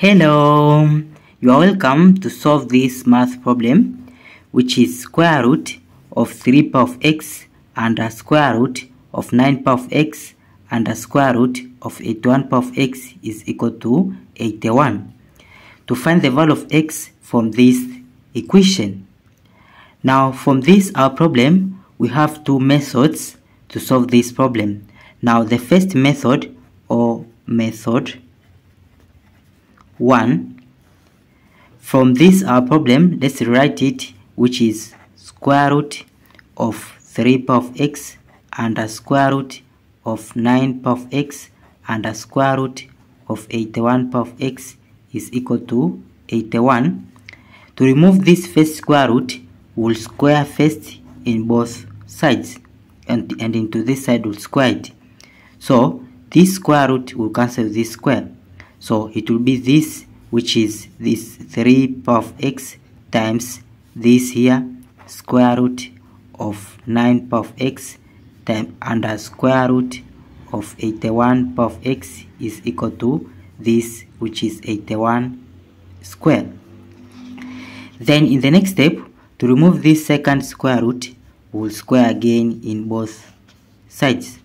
Hello, you are welcome to solve this math problem which is square root of 3 power of x and a square root of 9 power of x and a square root of 81 power of x is equal to 81. To find the value of x from this equation. Now from this our problem we have two methods to solve this problem. Now the first method or method 1 from this our problem let's write it which is square root of 3 power of x and a square root of 9 power of x and a square root of 81 power of x is equal to 81 to remove this first square root we'll square first in both sides and, and into this side we'll square it. So this square root will cancel this square so it will be this which is this 3 power of x times this here square root of 9 power of x times under square root of 81 power of x is equal to this which is 81 square. Then in the next step, to remove this second square root, we'll square again in both sides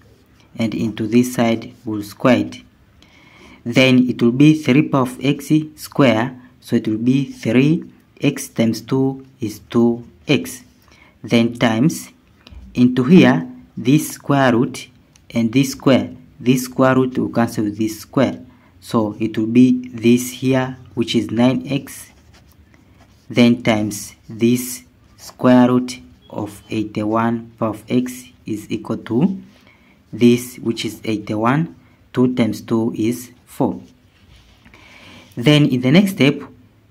and into this side we'll square it then it will be 3 power of x square so it will be 3 x times 2 is 2x then times into here this square root and this square. This square root will cancel this square. So it will be this here which is 9x then times this square root of 81 power of x is equal to this which is 81 2 times 2 is 4 then in the next step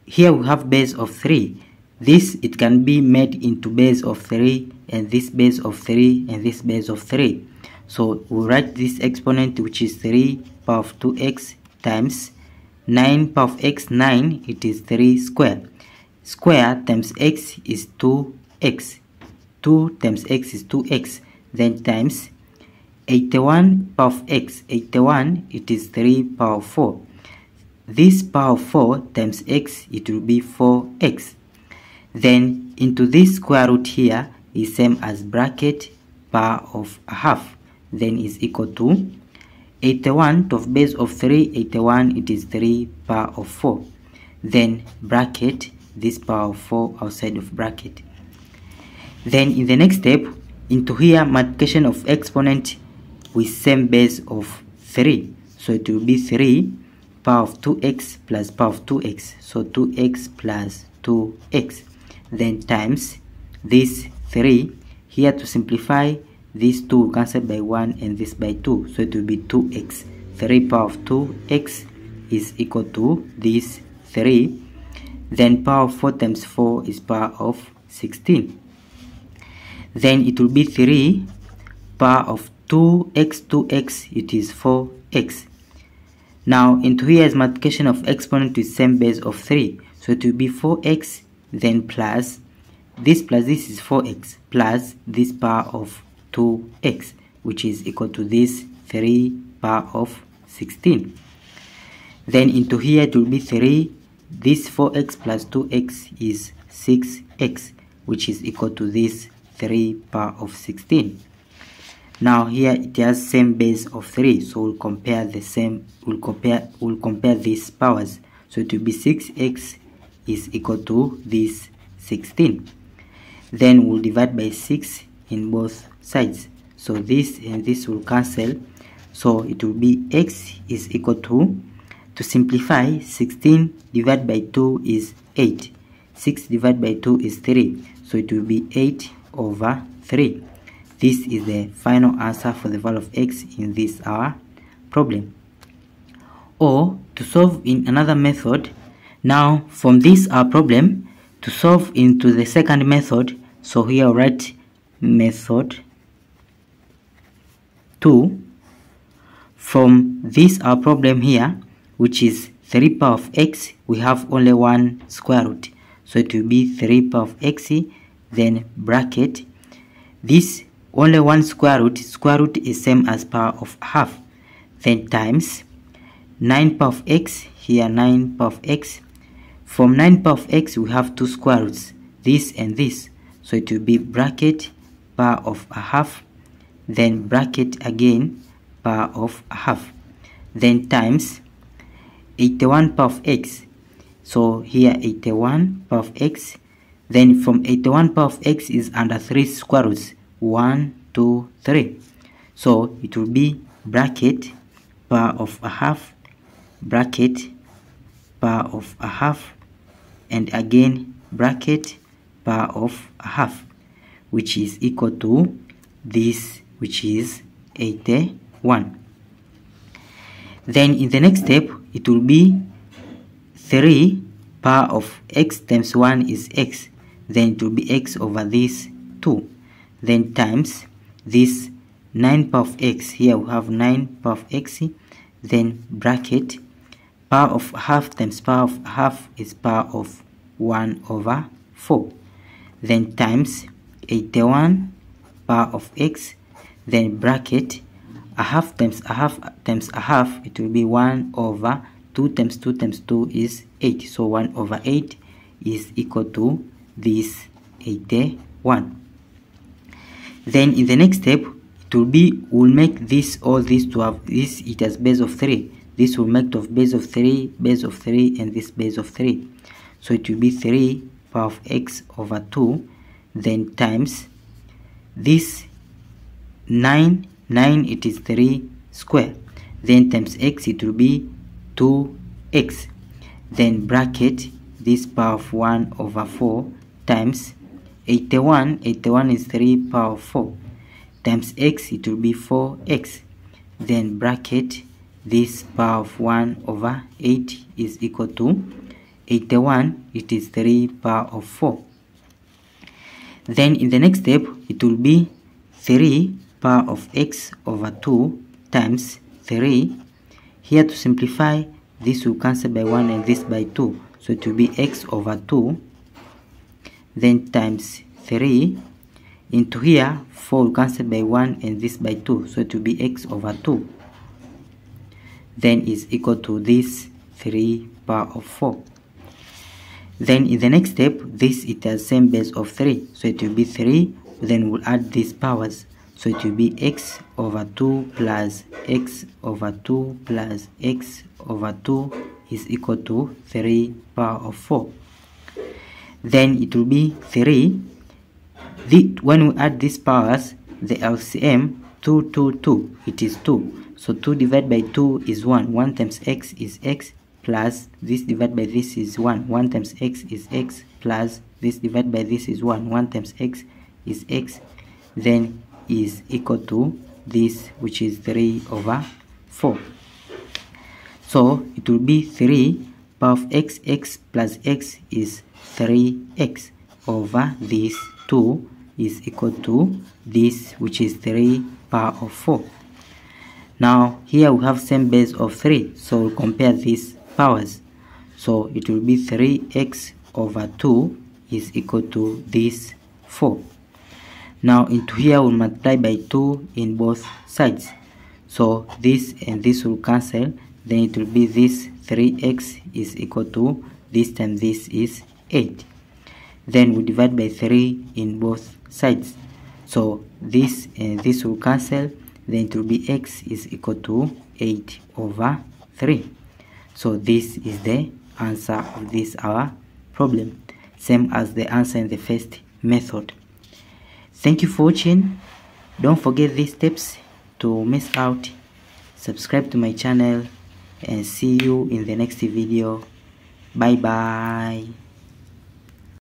here we have base of 3 this it can be made into base of 3 and this base of 3 and this base of 3 so we write this exponent which is 3 power of 2x times 9 power of x 9 it is 3 square. Square times x is 2x 2 times x is 2x then times 81 power of x 81 it is 3 power 4 this power 4 times x it will be 4x then into this square root here is same as bracket power of a half. Then is equal to 81 to base of 3 81 it is 3 power of 4 then bracket this power of 4 outside of bracket. Then in the next step into here multiplication of exponent with same base of 3 so it will be 3 power of 2x plus power of 2x so 2x plus 2x then times this 3 here to simplify this 2 cancelled by 1 and this by 2 so it will be 2x 3 power of 2x is equal to this 3 then power of 4 times 4 is power of 16 then it will be 3 power of 2x 2x it is 4x now into here is multiplication of exponent with same base of 3 so it will be 4x then plus this plus this is 4x plus this power of 2x which is equal to this 3 power of 16 then into here it will be 3 this 4x plus 2x is 6x which is equal to this 3 power of 16 now here it has same base of 3 so we'll compare the same we'll compare we'll compare these powers. So it will be 6x is equal to this 16 then we'll divide by 6 in both sides. So this and this will cancel. So it will be x is equal to to simplify 16 divided by 2 is 8 6 divided by 2 is 3 so it will be 8 over 3 this is the final answer for the value of x in this our problem. Or to solve in another method, now from this our problem, to solve into the second method, so here I'll write method 2. From this our problem here, which is 3 power of x, we have only one square root. So it will be 3 power of x, then bracket. This only one square root square root is same as power of half. Then times 9 power of x here 9 power of x. From 9 power of x we have two square roots this and this. So it will be bracket power of a half then bracket again power of a half. Then times 81 power of x. So here 81 power of x. Then from 81 power of x is under 3 square roots 1 2 3 so it will be bracket power of a half bracket power of a half and again bracket power of a half which is equal to this which is 81 then in the next step it will be 3 power of x times 1 is x. Then it will be x over this 2 then times this 9 power of x. Here we have 9 power of x then bracket. Power of half times power of half is power of 1 over 4 then times 81 power of x then bracket. A half times a half times a half it will be 1 over 2 times 2 times 2 is 8 so 1 over 8 is equal to this 81 then in the next step it will be we'll make this all this to have this it has base of 3 this will make of base of 3 base of 3 and this base of 3 so it will be 3 power of x over 2 then times this 9 9 it is 3 square. Then times x it will be 2x then bracket this power of 1 over 4 times 81 81 is 3 power 4 times x it will be 4x then bracket this power of 1 over 8 is equal to 81 it is 3 power of 4 then in the next step it will be 3 power of x over 2 times 3 here to simplify this will cancel by 1 and this by 2 so it will be x over 2 then times 3 into here 4 will cancel by 1 and this by 2 so it will be x over 2 then is equal to this 3 power of 4 then in the next step this it has same base of 3 so it will be 3 then we'll add these powers. So it will be x over 2 plus x over 2 plus x over 2 is equal to 3 power of 4 then it will be 3 the, when we add these powers the LCM 2 2 2 it is 2 so 2 divided by 2 is 1 1 times x is x plus this divided by this is 1 1 times x is x plus this divided by this is 1 1 times x is x then is equal to this which is 3 over 4 so it will be 3 power of x x plus x is 3x over this 2 is equal to this which is 3 power of 4 now here we have same base of 3 so we'll compare these powers. So it will be 3x over 2 is equal to this 4 now into here we'll multiply by 2 in both sides. So this and this will cancel then it will be this 3x is equal to this time this is 8 then we divide by 3 in both sides. So this and this will cancel. Then it will be x is equal to 8 over 3 so this is the answer of this our problem. Same as the answer in the first method. Thank you for watching. Don't forget these steps to miss out. Subscribe to my channel and see you in the next video. Bye bye